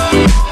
Oh,